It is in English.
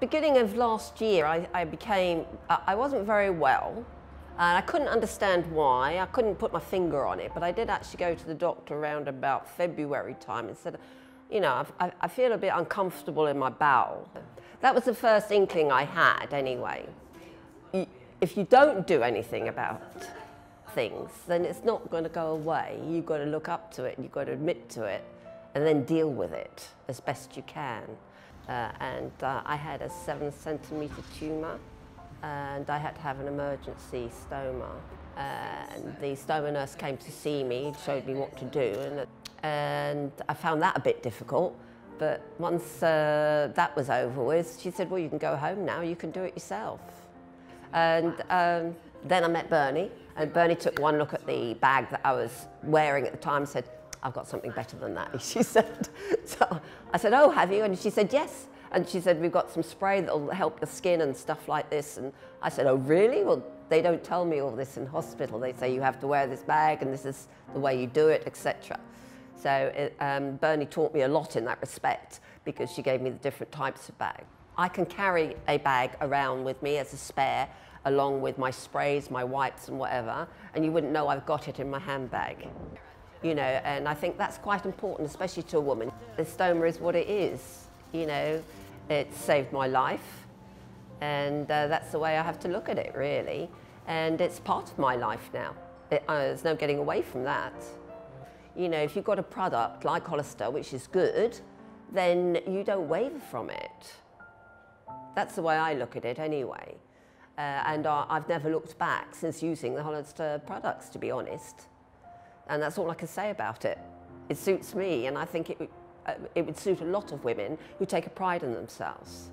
beginning of last year, I, I became, I wasn't very well. And I couldn't understand why. I couldn't put my finger on it, but I did actually go to the doctor around about February time and said, you know, I, I feel a bit uncomfortable in my bowel. That was the first inkling I had anyway. If you don't do anything about things, then it's not going to go away. You've got to look up to it, you've got to admit to it, and then deal with it as best you can. Uh, and uh, I had a seven centimetre tumour, and I had to have an emergency stoma. Uh, and the stoma nurse came to see me, showed me what to do, and, and I found that a bit difficult. But once uh, that was over with, she said, well, you can go home now, you can do it yourself. And um, then I met Bernie, and Bernie took one look at the bag that I was wearing at the time and said, I've got something better than that, she said. So I said, oh, have you? And she said, yes. And she said, we've got some spray that'll help your skin and stuff like this. And I said, oh, really? Well, they don't tell me all this in hospital. They say you have to wear this bag and this is the way you do it, etc. So it, um, Bernie taught me a lot in that respect because she gave me the different types of bag. I can carry a bag around with me as a spare along with my sprays, my wipes and whatever, and you wouldn't know I've got it in my handbag. You know, and I think that's quite important, especially to a woman. The stoma is what it is, you know, it saved my life, and uh, that's the way I have to look at it, really. And it's part of my life now. It, uh, there's no getting away from that. You know, if you've got a product like Hollister, which is good, then you don't waver from it. That's the way I look at it anyway. Uh, and I've never looked back since using the Hollister products, to be honest. And that's all I can say about it. It suits me, and I think it, uh, it would suit a lot of women who take a pride in themselves.